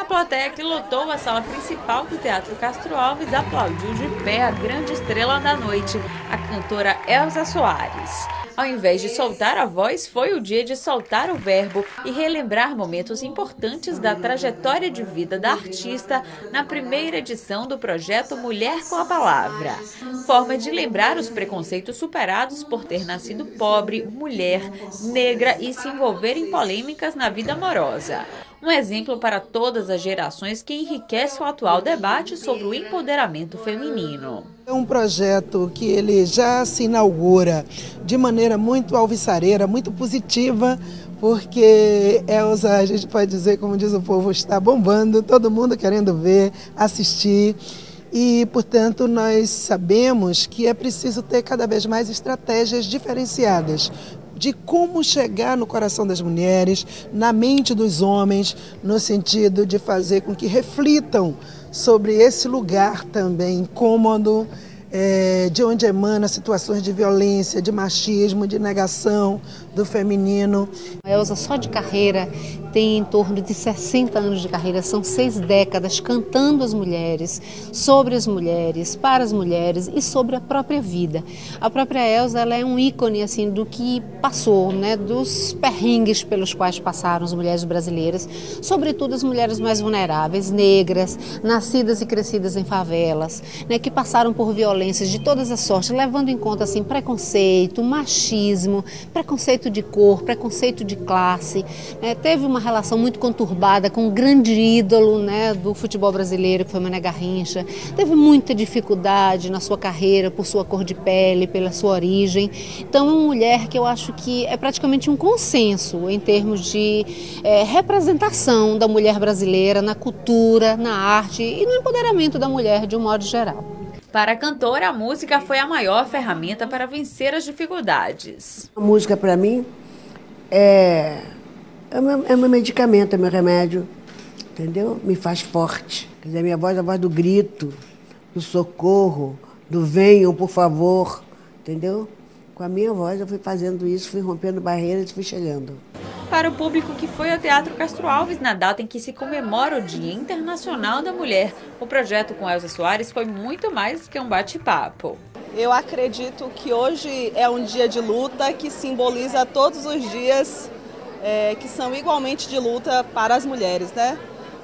A plateia que lotou a sala principal do Teatro Castro Alves aplaudiu de pé a grande estrela da noite, a cantora Elza Soares. Ao invés de soltar a voz, foi o dia de soltar o verbo e relembrar momentos importantes da trajetória de vida da artista na primeira edição do projeto Mulher com a Palavra. Forma de lembrar os preconceitos superados por ter nascido pobre, mulher, negra e se envolver em polêmicas na vida amorosa um exemplo para todas as gerações que enriquece o atual debate sobre o empoderamento feminino. É um projeto que ele já se inaugura de maneira muito alvissareira, muito positiva, porque Elza, a gente pode dizer, como diz o povo, está bombando, todo mundo querendo ver, assistir. E, portanto, nós sabemos que é preciso ter cada vez mais estratégias diferenciadas de como chegar no coração das mulheres, na mente dos homens, no sentido de fazer com que reflitam sobre esse lugar também incômodo é, de onde emana situações de violência, de machismo, de negação do feminino. A Elza só de carreira tem em torno de 60 anos de carreira, são seis décadas cantando as mulheres, sobre as mulheres, para as mulheres e sobre a própria vida. A própria Elza ela é um ícone assim do que passou, né, dos perrengues pelos quais passaram as mulheres brasileiras, sobretudo as mulheres mais vulneráveis, negras, nascidas e crescidas em favelas, né, que passaram por violência violências de todas as sortes, levando em conta assim preconceito, machismo, preconceito de cor, preconceito de classe. Né? Teve uma relação muito conturbada com um grande ídolo né, do futebol brasileiro, que foi Mané Garrincha. Teve muita dificuldade na sua carreira por sua cor de pele, pela sua origem. Então é uma mulher que eu acho que é praticamente um consenso em termos de é, representação da mulher brasileira na cultura, na arte e no empoderamento da mulher de um modo geral. Para a cantora, a música foi a maior ferramenta para vencer as dificuldades. A música, para mim, é, é, meu, é meu medicamento, é meu remédio, entendeu? Me faz forte. Quer dizer, minha voz é a voz do grito, do socorro, do venham, por favor, entendeu? Com a minha voz eu fui fazendo isso, fui rompendo barreiras e fui chegando para o público que foi ao Teatro Castro Alves na data em que se comemora o Dia Internacional da Mulher. O projeto com Elza Soares foi muito mais que um bate-papo. Eu acredito que hoje é um dia de luta que simboliza todos os dias é, que são igualmente de luta para as mulheres, né?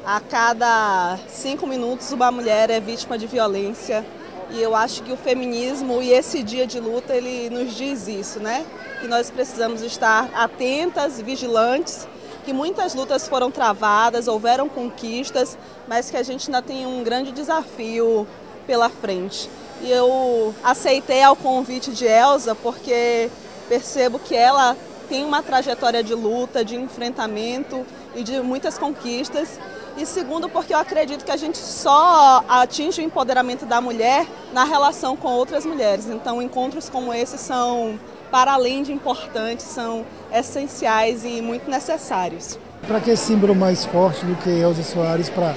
A cada cinco minutos uma mulher é vítima de violência e eu acho que o feminismo e esse dia de luta ele nos diz isso, né? Que nós precisamos estar atentas, vigilantes, que muitas lutas foram travadas, houveram conquistas, mas que a gente ainda tem um grande desafio pela frente. E eu aceitei ao convite de Elsa porque percebo que ela tem uma trajetória de luta, de enfrentamento e de muitas conquistas e segundo, porque eu acredito que a gente só atinge o empoderamento da mulher na relação com outras mulheres. Então, encontros como esse são, para além de importantes, são essenciais e muito necessários. Para que símbolo mais forte do que Elza Soares para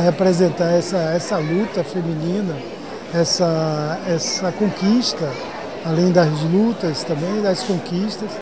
representar essa, essa luta feminina, essa, essa conquista, além das lutas também, das conquistas?